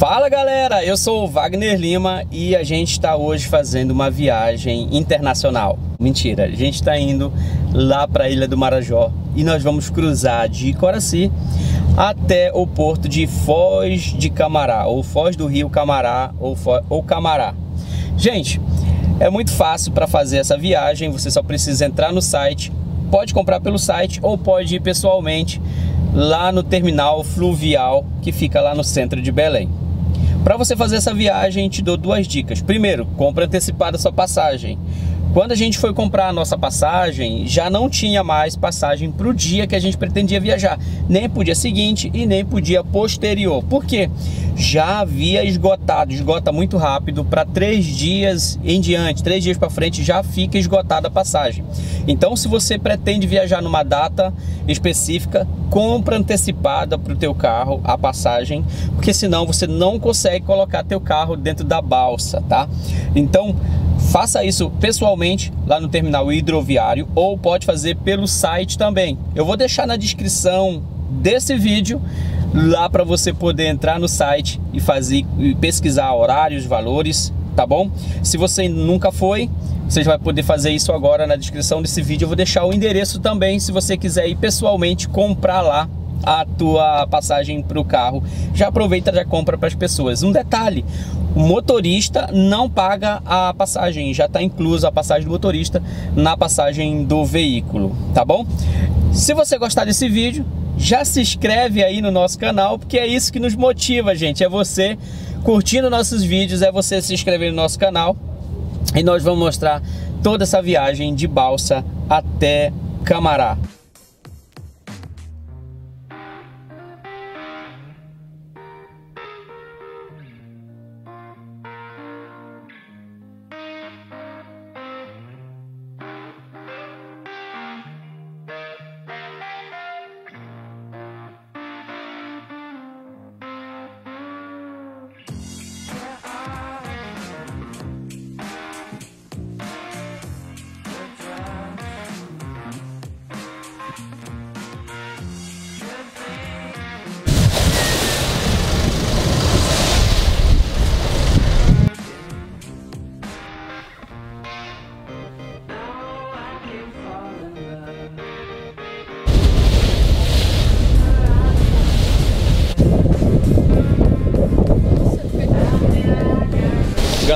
Fala galera, eu sou o Wagner Lima e a gente está hoje fazendo uma viagem internacional. Mentira, a gente está indo lá para a Ilha do Marajó e nós vamos cruzar de Coraci até o porto de Foz de Camará, ou Foz do Rio Camará, ou, Fo ou Camará. Gente, é muito fácil para fazer essa viagem, você só precisa entrar no site, pode comprar pelo site ou pode ir pessoalmente lá no terminal fluvial que fica lá no centro de Belém. Para você fazer essa viagem, te dou duas dicas. Primeiro, compre antecipada sua passagem. Quando a gente foi comprar a nossa passagem, já não tinha mais passagem para o dia que a gente pretendia viajar, nem para o dia seguinte e nem para o dia posterior. Por quê? Já havia esgotado, esgota muito rápido, para três dias em diante, três dias para frente já fica esgotada a passagem. Então, se você pretende viajar numa data específica, compra antecipada para o teu carro a passagem, porque senão você não consegue colocar teu carro dentro da balsa, tá? Então, Faça isso pessoalmente lá no terminal hidroviário ou pode fazer pelo site também. Eu vou deixar na descrição desse vídeo lá para você poder entrar no site e fazer e pesquisar horários, valores, tá bom? Se você nunca foi, você vai poder fazer isso agora na descrição desse vídeo. Eu vou deixar o endereço também se você quiser ir pessoalmente comprar lá a tua passagem para o carro. Já aproveita já compra para as pessoas. Um detalhe: o motorista não paga a passagem, já está inclusa a passagem do motorista na passagem do veículo, tá bom? Se você gostar desse vídeo, já se inscreve aí no nosso canal, porque é isso que nos motiva, gente. É você curtindo nossos vídeos, é você se inscrever no nosso canal e nós vamos mostrar toda essa viagem de balsa até Camará.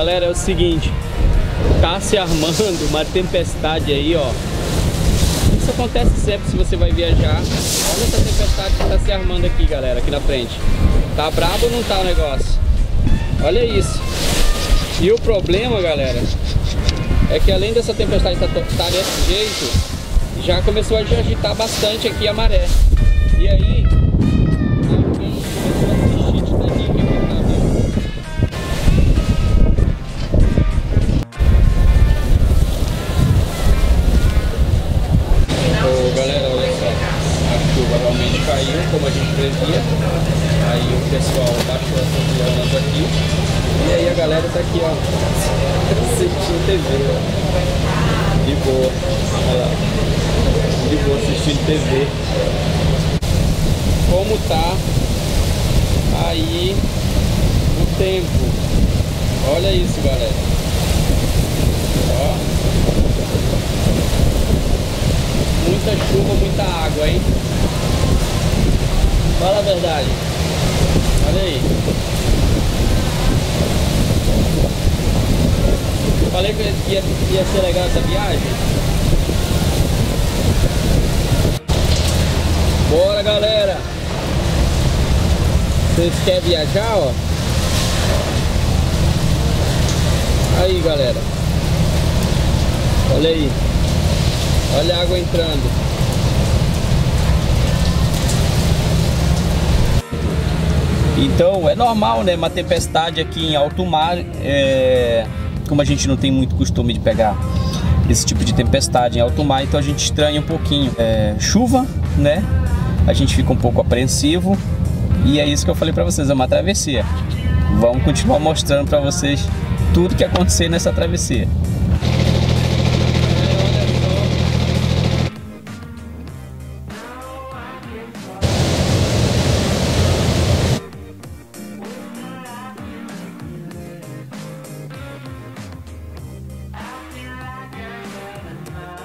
Galera, é o seguinte, tá se armando uma tempestade aí, ó. Isso acontece sempre se você vai viajar. Olha essa tempestade que tá se armando aqui, galera, aqui na frente. Tá brabo ou não tá o negócio? Olha isso. E o problema, galera, é que além dessa tempestade tá, tá desse jeito, já começou a agitar bastante aqui a maré. E aí, assistindo TV, ó. De boa. Olha lá. De boa assistindo TV. Como tá aí o tempo. Olha isso, galera. Ó. Muita chuva, muita água, hein? Fala a verdade. Olha aí. Falei que ia, ia ser legal essa viagem. Bora galera! Vocês querem viajar, ó? Aí galera. Olha aí. Olha a água entrando. Então é normal, né? Uma tempestade aqui em alto mar, é... como a gente não tem muito costume de pegar esse tipo de tempestade em alto mar, então a gente estranha um pouquinho. É... Chuva, né? A gente fica um pouco apreensivo e é isso que eu falei para vocês, é uma travessia. Vamos continuar mostrando para vocês tudo que acontecer nessa travessia.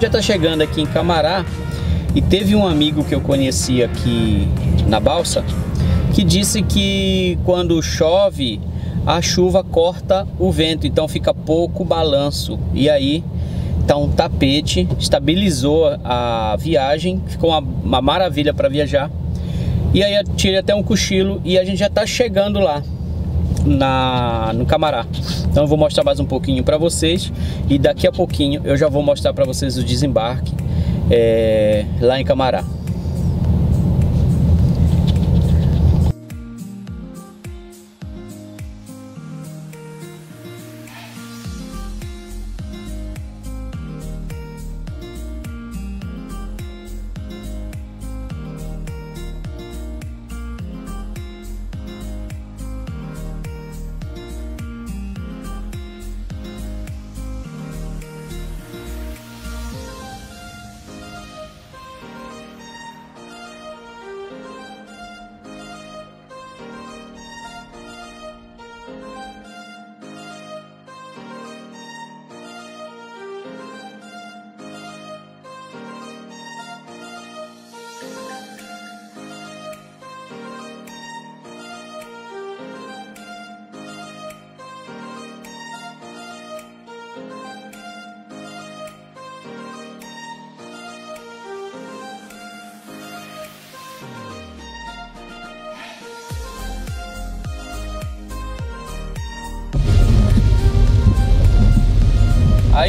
Já tá chegando aqui em Camará e teve um amigo que eu conheci aqui na balsa que disse que quando chove a chuva corta o vento, então fica pouco balanço. E aí tá um tapete, estabilizou a viagem, ficou uma, uma maravilha para viajar. E aí tirei até um cochilo e a gente já tá chegando lá na no Camará. Então eu vou mostrar mais um pouquinho para vocês e daqui a pouquinho eu já vou mostrar para vocês o desembarque é, lá em Camará.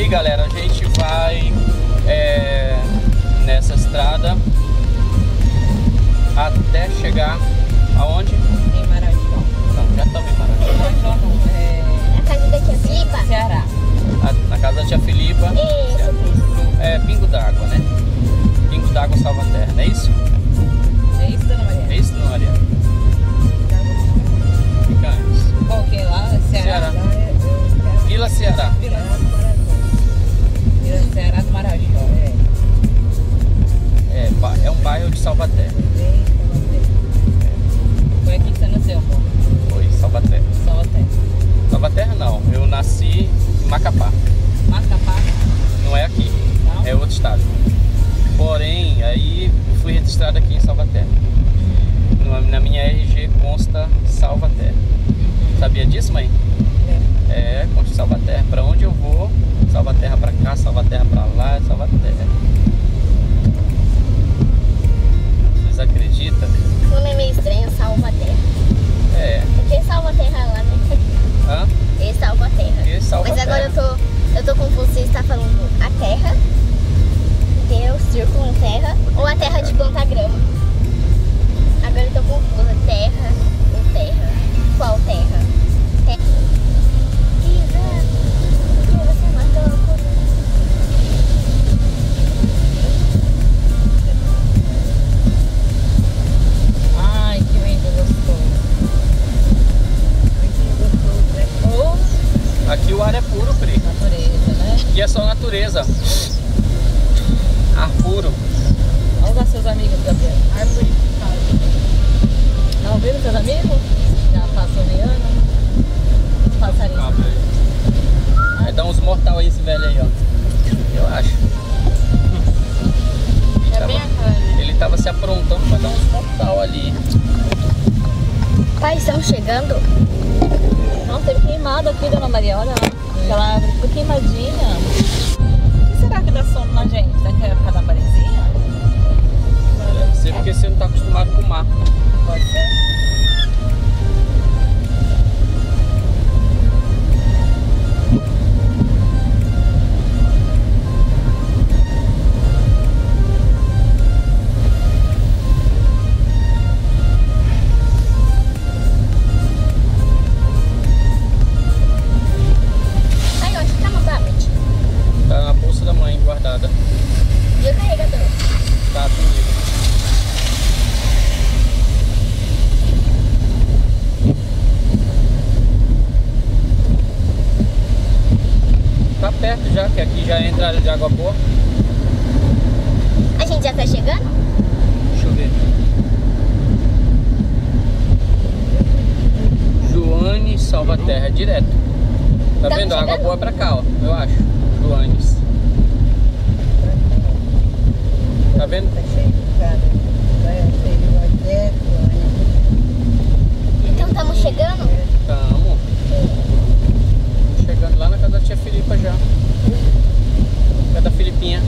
Aí galera, a gente vai é, nessa estrada até chegar aonde? Em Marajó. Não, já estamos em Marajó. Marajó não, é... A casa da tia Filipa? Ceará. A- Na casa da tia Filipa. Isso. É Pingo d'Água, né? Pingo d'Água salva a terra, não é isso? Ar é puro, Pri. natureza, né? Aqui é só natureza. Ar puro. Olha lá seus amigos, Gabriel. Ar purificado. Não viram seus amigos? Já passou Viana? Os passarinhos. Vai dar uns mortal aí esse velho aí, ó. Eu acho. Ele É tava- bem a cara? Ele tava se aprontando pra dar uns mortal ali. Pai, estamos chegando. Nossa, teve queimado aqui, dona Maria. Olha lá. Aquela árvore foi queimadinha. O que será que dá sono na gente? Será que da maresia? tá perto já, que aqui já é entrada de água boa. A gente já tá chegando? Deixa eu ver. Joane terra direto. Tá Estamos vendo? Água boa pra cá, ó, eu acho. Joanes. Tá vendo? Tá cheio de cara. Então estamos chegando? tia Filipa já. É da Filipinha.